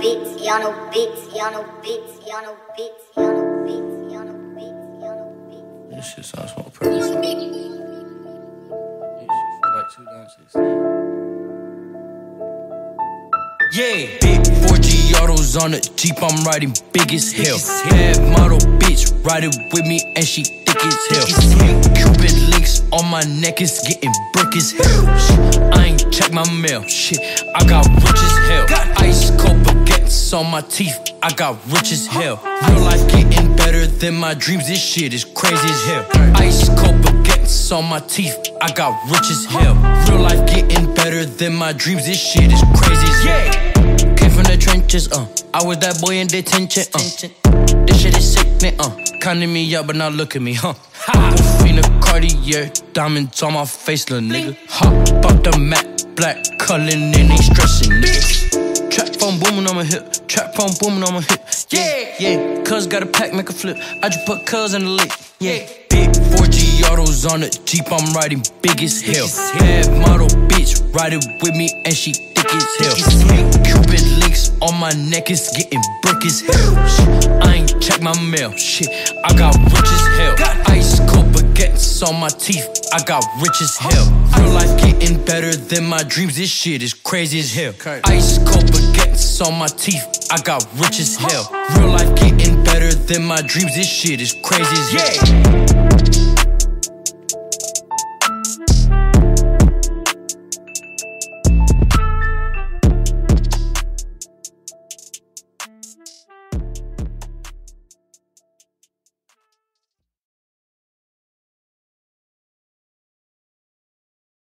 beats, y'all know beats, y'all know beats, y'all know beats, y'all know beats, y'all know beats, y'all know beats. This shit sounds more pretty. This shit feel like 2016. Yeah, big 4G autos on the Jeep, I'm riding big as hell. Bad model bitch riding with me and she thick as hell. Cuban links on my neck is getting brick as hell. Shit, I ain't check my mail. Shit, I got rich baguettes on my teeth, I got rich as hell. Real life getting better than my dreams. This shit is crazy as hell. Ice cold baguettes on my teeth, I got rich as hell. Real life getting better than my dreams. This shit is crazy as hell. Came from the trenches, uh. I was that boy in detention, uh. This shit is sickening, uh. Counting me up, but now look at me, huh? Fina Cartier, diamonds on my face, little nigga. Hop out the Mac, black Cullen, and ain't stressing, nigga. Trap phone booming on my hip, trap phone booming on my hip. Yeah, yeah. Cuz got a pack, make a flip. I just put cuz in the lake. Yeah. Big 4G autos on the Jeep, I'm riding big as hell. Bad model bitch riding with me, and she thick as hell. Cuban links on my neck is getting brick as hell. Shit, I ain't check my mail. Shit, I got rich as hell. Ice cold baguettes on my teeth. I got rich as hell. Real life getting better than my dreams. This shit is crazy as hell. Ice cold baguettes on my teeth. I got rich as hell. Real life getting better than my dreams. This shit is crazy as hell.